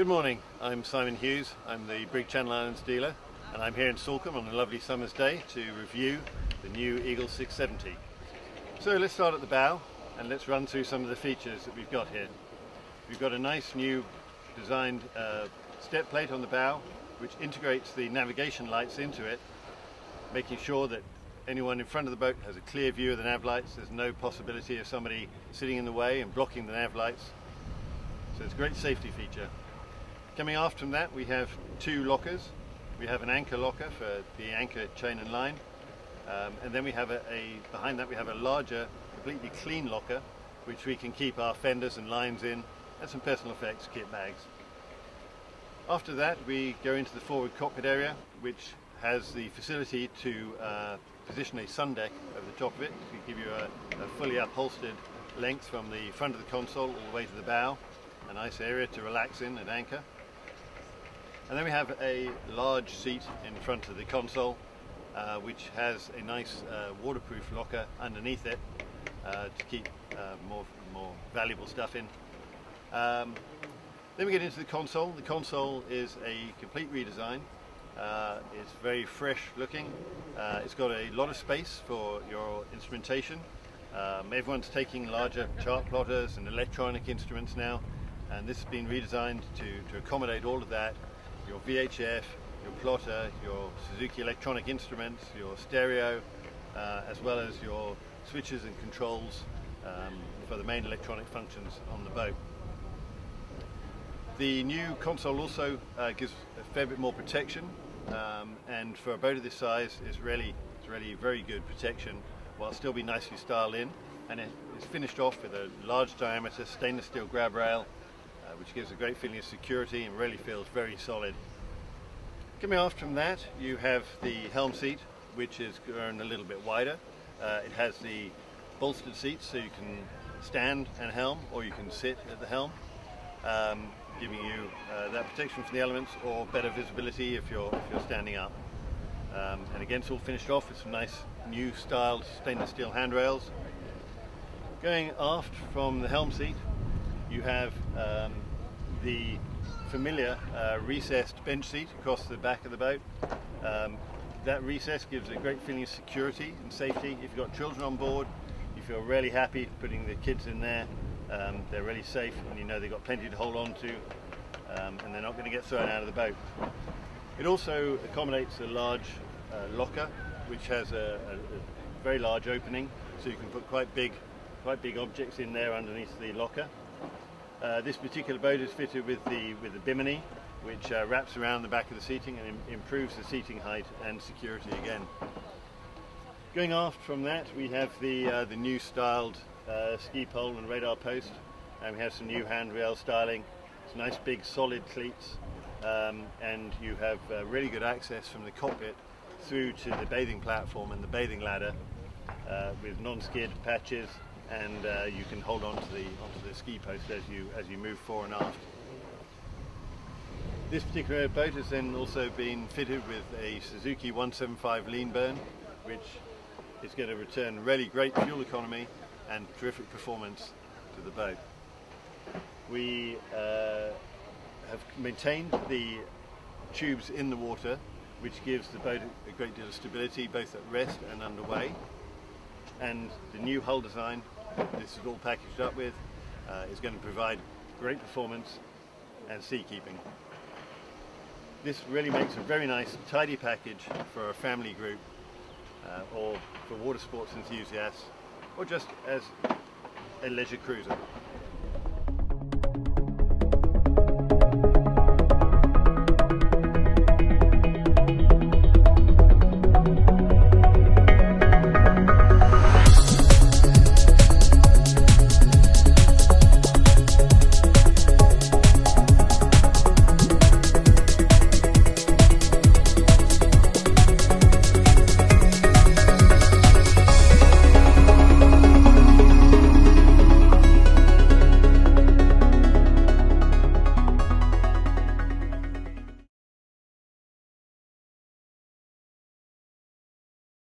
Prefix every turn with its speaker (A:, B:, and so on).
A: Good morning, I'm Simon Hughes. I'm the Brig Channel Islands dealer and I'm here in Salcombe on a lovely summer's day to review the new Eagle 670. So let's start at the bow and let's run through some of the features that we've got here. We've got a nice new designed uh, step plate on the bow which integrates the navigation lights into it making sure that anyone in front of the boat has a clear view of the nav lights. There's no possibility of somebody sitting in the way and blocking the nav lights. So it's a great safety feature. Coming aft from that we have two lockers. We have an anchor locker for the anchor chain and line. Um, and then we have a, a, behind that we have a larger, completely clean locker which we can keep our fenders and lines in and some personal effects kit bags. After that we go into the forward cockpit area which has the facility to uh, position a sun deck over the top of it to give you a, a, fully upholstered length from the front of the console all the way to the bow. A nice area to relax in at anchor. And then we have a large seat in front of the console uh, which has a nice uh, waterproof locker underneath it uh, to keep uh, more, more valuable stuff in. Um, then we get into the console. The console is a complete redesign. Uh, it's very fresh looking. Uh, it's got a lot of space for your instrumentation. Um, everyone's taking larger chart plotters and electronic instruments now and this has been redesigned to, to accommodate all of that. Your VHF, your plotter, your Suzuki electronic instruments, your stereo, uh, as well as your switches and controls um, for the main electronic functions on the boat. The new console also uh, gives a fair bit more protection um, and for a boat of this size it's really, it's really very good protection while still be nicely styled in and it's finished off with a large diameter stainless steel grab rail uh, which gives a great feeling of security and really feels very solid. Coming off from that you have the helm seat which is grown a little bit wider. Uh, it has the bolstered seats so you can stand and helm or you can sit at the helm. Um, giving you uh, that protection from the elements or better visibility if you're, if you're standing up. Um, and again, it's all finished off with some nice new styled stainless steel handrails. Going aft from the helm seat, you have um, the familiar uh, recessed bench seat across the back of the boat. Um, that recess gives a great feeling of security and safety. If you've got children on board, you feel really happy putting the kids in there um, they're really safe and you know they've got plenty to hold on to um, and they're not going to get thrown out of the boat. It also accommodates a large uh, locker which has a, a, a, very large opening so you can put quite big quite big objects in there underneath the locker. Uh, this particular boat is fitted with the with the bimini which uh, wraps around the back of the seating and Im improves the seating height and security again. Going aft from that we have the uh, the new styled uh, ski pole and radar post and we have some new handrail styling it's nice big solid cleats um, and you have uh, really good access from the cockpit through to the bathing platform and the bathing ladder with non-skid patches and uh, you can hold on to the onto the ski post as you as you move fore and aft. This particular boat has then also been fitted with a Suzuki 175 lean burn which is going to return really great fuel economy and terrific performance to the boat. We uh, have maintained the tubes in the water which gives the boat a great deal of stability both at rest and underway and the new hull design this is all packaged up with uh, is going to provide great performance and sea keeping. This really makes a very nice tidy package for a family group uh, or for water sports enthusiasts or just as a leisure cruiser.